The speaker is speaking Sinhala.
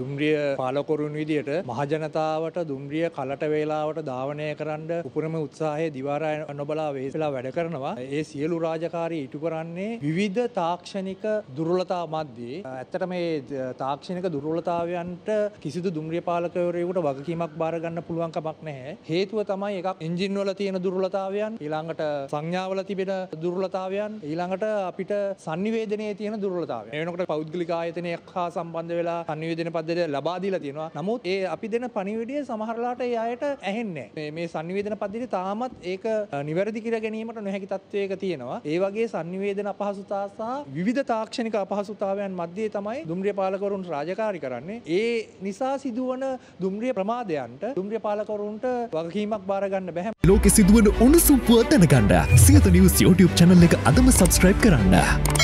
දුම්රිය පාලකොරුන් විදියට මහජනතාවට දුම්රිය කලට වේලාවට ධාවනය කරන්න උපරම උත්සාහය දිවාරය නොබලා වේසලා වැඩ කරනවා. ඒ සියලු රාජකාරී ඉටු කරන්නේ විවිධ තාක්ෂණික දුර්වලතා මධ්‍යයේ ඇත්තට මේ තාක්ෂණික දුර්වලතාවයන්ට කිසිදු දුම්රිය පාලකවරයෙකුට වගකීමක් බාර ගන්න පුළුවන් කමක් නැහැ. හේතුව තමයි එකක් එන්ජින් වල තියෙන දුර්වලතාවයන්, ඊළඟට සංඥාවල තිබෙන දුර්වලතාවයන්, ඊළඟට අපිට sannivedanයේ තියෙන දුර්වලතාවයන්. ඒ වෙනකොට පෞද්ගලික ආයතනයක් හා සම්බන්ධ වෙලා sannivedana පද්ධතිය ලබා දීලා තියෙනවා. නමුත් ඒ අපි දෙන පණිවිඩය සමහරලාට ඒ අයට ඇහෙන්නේ නැහැ. මේ sannivedana පද්ධතිය තාමත් ඒක නිවැරදි කර ගැනීමට නොහැකි තත්වයක තියෙනවා. ඒ වගේ sannivedana අපහසුතා සහ විවිධ තාක්ෂණික අපහසුතාවයන් මැද්දේ තමයි දුම්රිය පාලකවරුන් රාජකාරී කරන්නේ. ඒ නිසා සිදුවන දුම්රිය ප්‍රමාදයන්ට දුම්රිය පාලකවරුන්ට වගකීමක් බාර ගන්න බැහැ. ලෝකෙ සිදුවන උණුසුම් පුවත් දැනගන්න සියත නිවස් YouTube චැනල් එක අදම සබස්ක්‍රයිබ් කරන්න.